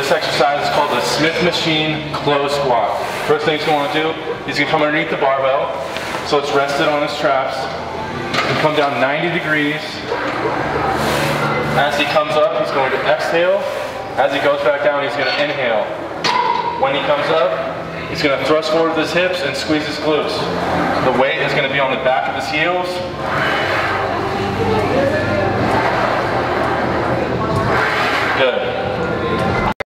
this exercise is called the Smith Machine Close Squat. First thing he's going to do, is he's going to come underneath the barbell, so it's rested on his traps, and come down 90 degrees. As he comes up, he's going to exhale. As he goes back down, he's going to inhale. When he comes up, he's going to thrust forward with his hips and squeeze his glutes. The weight is going to be on the back of his heels.